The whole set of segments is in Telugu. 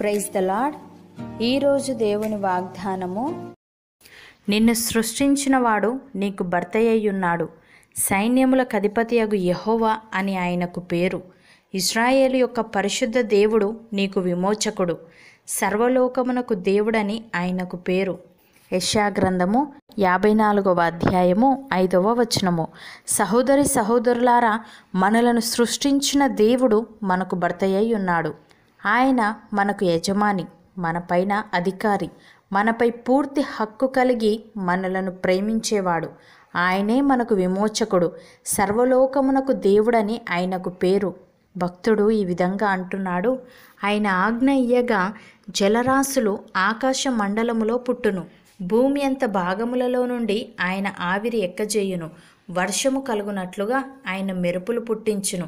ప్రైజ్ ద లాడ్ ఈరోజు దేవుని వాగ్దానము నిన్ను సృష్టించినవాడు నీకు భర్తయ్యున్నాడు. సైన్యములకు అగు యహోవా అని ఆయనకు పేరు. ఇస్రాయేల్ యొక్క పరిశుద్ధ దేవుడు నీకు విమోచకుడు. సర్వలోకమునకు దేవుడని ఆయనకు పేరు. యశాగ్రంథము యాభై నాలుగవ అధ్యాయము ఐదవ వచనము. సహోదరి సహోదరులారా మనలను సృష్టించిన దేవుడు మనకు భర్తయ్య ఉన్నాడు ఆయన మనకు యజమాని మనపైన అధికారి మనపై పూర్తి హక్కు కలిగి మనలను ప్రేమించేవాడు. ఆయనే మనకు విమోచకుడు సర్వలోకమునకు దేవుడని ఆయనకు పేరు. భక్తుడు ఈ విధంగా అంటున్నాడు ఆయన ఆజ్ఞ ఇయ్యగా జలరాశులు ఆకాశ మండలములో పుట్టును. భూమి అంత భాగములలో నుండి ఆయన ఆవిరి ఎక్కజేయును. వర్షము కలుగునట్లుగా ఆయన మెరుపులు పుట్టించును.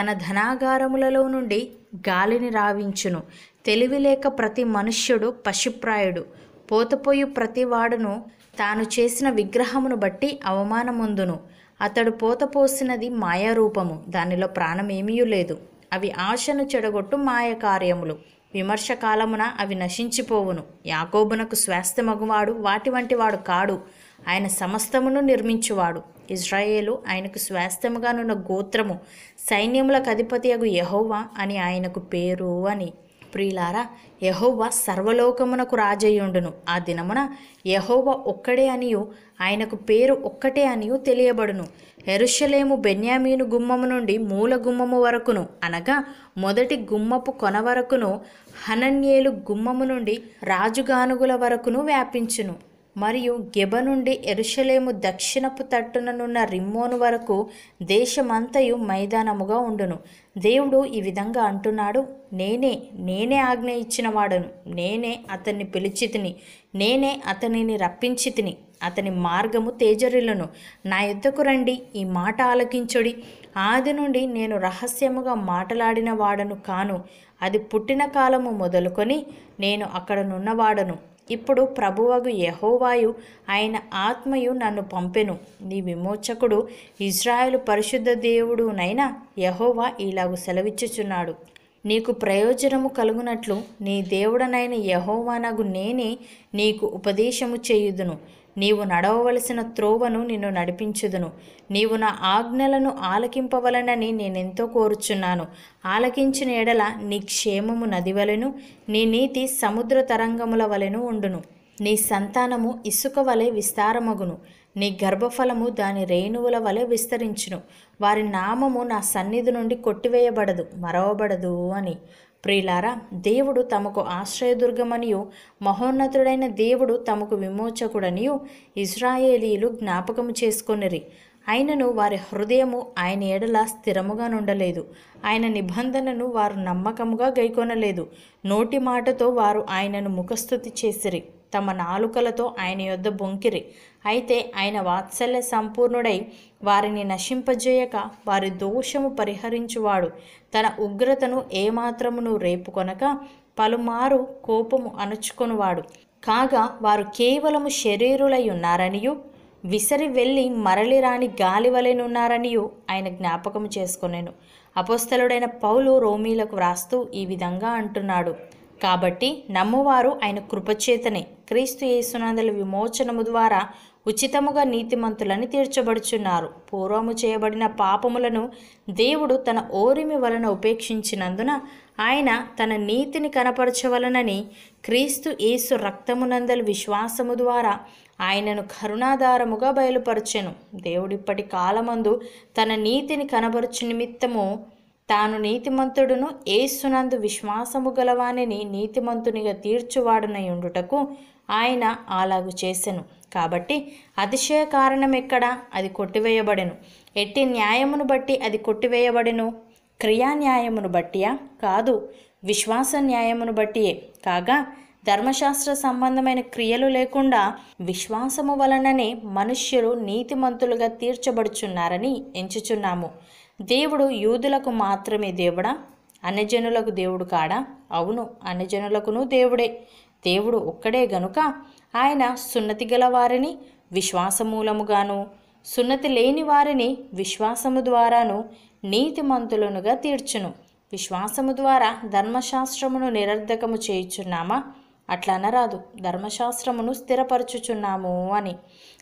తన ధనాగారములలో నుండి గాలిని రావించును. తెలివిలేక ప్రతి మనుష్యుడు పశుప్రాయుడు. పోతపోయు ప్రతి వాడును తాను చేసిన విగ్రహమును బట్టి అవమానముందును. అతడు పోతపోసినది మాయారూపము. దానిలో ప్రాణమేమీ లేదు. అవి ఆశను చెడగొట్టు మాయ కార్యములు. విమర్శ కాలమున అవి నశించిపోవును. యాకోబునకు స్వాస్థ్యమగువాడు వాటి వంటి వాడు కాడు. ఆయన సమస్తమును నిర్మించువాడు. ఇజ్రాయేలు ఆయనకు స్వాస్థ్యముగానున్న గోత్రము సైన్యములకు అధిపతియగు యహోవా అని ఆయనకు పేరు అని. ప్రియులారా యహోవ సర్వలోకమునకు రాజయ్యుండును. ఆ దినమున యహోవ ఒక్కడే అనియు ఆయనకు పేరు ఒక్కటే అనియు తెలియబడును. ఎరుషలేము బెన్యామీను గుమ్మము నుండి మూల గుమ్మము వరకును అనగా మొదటి గుమ్మపు కొన వరకును హనన్యేలు గుమ్మము నుండి రాజుగానుగుల వరకును వ్యాపించును. మరియు గెబ నుండి ఎరుషలేము దక్షిణపు తట్టుననున్న రిమ్మోను వరకు దేశమంతయు మైదానముగా ఉండును. దేవుడు ఈ విధంగా అంటున్నాడు నేనే నేనే ఆజ్ఞ ఇచ్చిన వాడను నేనే అతన్ని పిలిచితిని. నేనే అతనిని రప్పించి తిని అతని మార్గము తేజరిల్లును. నా యుద్ధకు రండి ఈ మాట ఆలకించుడి. ఆది నుండి నేను రహస్యముగా మాటలాడిన వాడను కాను. అది పుట్టిన కాలము మొదలుకొని నేను అక్కడనున్నవాడను ఇప్పుడు ప్రభువగు యహోవాయు ఆయన ఆత్మయు నన్ను పంపెను. నీ విమోచకుడు ఇజ్రాయెల్ పరిశుద్ధ దేవుడునైనా యహోవా ఇలాగు సెలవిచ్చుచున్నాడు. నీకు ప్రయోజనము కలుగునట్లు నీ దేవుడనైన యహోవానగు నేనే నీకు ఉపదేశము చేయుదును. నీవు నడవవలసిన త్రోవను నిన్ను నడిపించుదును. నీవు నా ఆజ్ఞలను ఆలకింపవలనని నేనెంతో కోరుచున్నాను. ఆలకించిన ఎడల నీ క్షేమము నదివలెను నీ నీతి సముద్ర తరంగముల వలెను ఉండును. నీ సంతానము ఇసుక వలె విస్తారమగును. నీ గర్భఫలము దాని రేణువుల వలె విస్తరించును. వారి నామము నా సన్నిధి నుండి కొట్టివేయబడదు మరవబడదు అని. ప్రియులారా దేవుడు తమకు ఆశ్రయదుర్గమనియు మహోన్నతుడైన దేవుడు తమకు విమోచకుడనియు ఇజ్రాయేలీలు జ్ఞాపకము చేసుకొనిరి. ఆయనను వారి హృదయము ఆయన ఎడల స్థిరముగా నుండలేదు. ఆయన నిబంధనను వారు నమ్మకముగా గైకొనలేదు. నోటి మాటతో వారు ఆయనను ముఖస్థుతి చేసిరి. తమ నాలుకలతో ఆయన యొద్ద బొంకిరి. అయితే ఆయన వాత్సల్య సంపూర్ణుడై వారిని నశింపజేయక వారి దోషము పరిహరించువాడు. తన ఉగ్రతను ఏమాత్రమును రేపుకొనక పలుమారు కోపము అణుచుకొనువాడు. కాగా వారు కేవలము శరీరులై ఉన్నారనియు విసరి వెళ్ళి మరలి రాని గాలి వలెనున్నారనియు ఆయన జ్ఞాపకం చేసుకునేను. అపోస్తలుడైన పౌలు రోమీలకు వ్రాస్తూ ఈ విధంగా అంటున్నాడు. కాబట్టి నమ్మువారు ఆయన కృపచేతనే క్రీస్తు యేసునందల విమోచనము ద్వారా ఉచితముగా నీతిమంతులని తీర్చబడుచున్నారు. పూర్వము చేయబడిన పాపములను దేవుడు తన ఓరిమి వలన ఉపేక్షించినందున ఆయన తన నీతిని కనపరచవలనని క్రీస్తు యేసు రక్తమునందల విశ్వాసము ద్వారా ఆయనను కరుణాధారముగా బయలుపరచెను. దేవుడిప్పటి కాలమందు తన నీతిని కనబరుచు నిమిత్తము తాను నీతిమంతుడును ఏసునందు విశ్వాసము గలవానిని నీతిమంతునిగా తీర్చువాడునై ఉండుటకు ఆయన అలాగు చేసెను. కాబట్టి అతిశయ కారణం ఎక్కడ? అది కొట్టివేయబడెను. ఎట్టి న్యాయమును బట్టి అది కొట్టివేయబడెను? క్రియా న్యాయమును బట్టియా? కాదు. విశ్వాస న్యాయమును బట్టియే. కాగా ధర్మశాస్త్ర సంబంధమైన క్రియలు లేకుండా విశ్వాసము వలననే మనుష్యులు నీతిమంతులుగా తీర్చబడుచున్నారని ఎంచుచున్నాము. దేవుడు యూదులకు మాత్రమే దేవుడా? అన్యజనులకు దేవుడు కాడా? అవును అన్యజనులకును దేవుడే. దేవుడు ఒక్కడే గనుక ఆయన సున్నతి గల వారిని విశ్వాసమూలముగాను సున్నతి లేని వారిని విశ్వాసము ద్వారాను నీతిమంతులనుగా తీర్చును. విశ్వాసము ద్వారా ధర్మశాస్త్రమును నిరర్ధకము చేయుచున్నామా? అట్లా అనరాదు. ధర్మశాస్త్రమును స్థిరపరచుచున్నాము అని.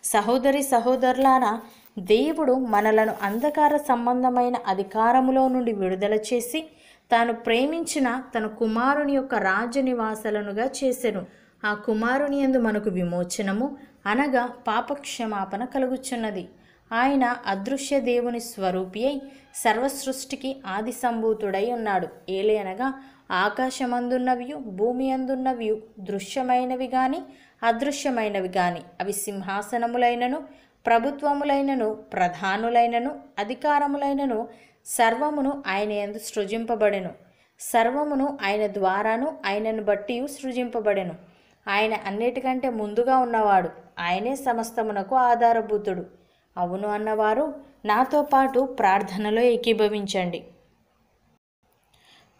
సహోదరి సహోదరులారా దేవుడు మనలను అంధకార సంబంధమైన అధికారములో నుండి విడుదల చేసి తాను ప్రేమించిన తన కుమారుని యొక్క రాజనివాసలనుగా చేసెను. ఆ కుమారుని యందు మనకు విమోచనము అనగా పాపక్షమాపణ కలుగుచున్నది. ఆయన అదృశ్య దేవుని స్వరూపి అయి సర్వసృష్టికి ఆది సంభూతుడై ఉన్నాడు. ఏలే అనగా ఆకాశమందున్నవియు భూమి అందున్నవియు దృశ్యమైనవి కానీ అదృశ్యమైనవి కానీ అవి సింహాసనములైనను ప్రభుత్వములైనను ప్రధానులైనను అధికారములైనను సర్వమును ఆయన ఎందు సృజింపబడెను. సర్వమును ఆయన ద్వారాను ఆయనను బట్టి సృజింపబడెను. ఆయన అన్నిటికంటే ముందుగా ఉన్నవాడు ఆయనే సమస్తమునకు ఆధారభూతుడు. అవును అన్నవారు నాతో పాటు ప్రార్థనలో ఏకీభవించండి.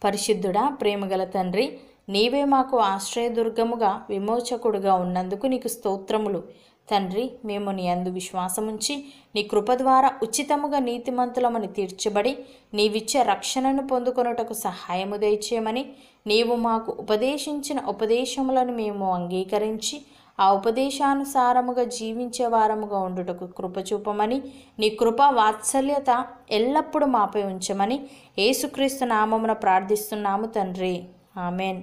పరిశుద్ధుడా ప్రేమగల తండ్రి నీవే మాకు ఆశ్రయదుర్గముగా విమోచకుడుగా ఉన్నందుకు నీకు స్తోత్రములు. తండ్రి మేము నీ అందు విశ్వాసముంచి నీ కృప ద్వారా ఉచితముగా నీతిమంతులమని తీర్చబడి నీవిచ్చే రక్షణను పొందుకొనుటకు సహాయము దయచేయమని నీవు మాకు ఉపదేశించిన ఉపదేశములను మేము అంగీకరించి ఆ ఉపదేశానుసారముగా జీవించే వారముగా ఉండుటకు కృప చూపమని నీ కృప వాత్సల్యత ఎల్లప్పుడూ మాపై ఉంచమని యేసుక్రీస్తు నామమున ప్రార్థిస్తున్నాము తండ్రి. ఆమెన్.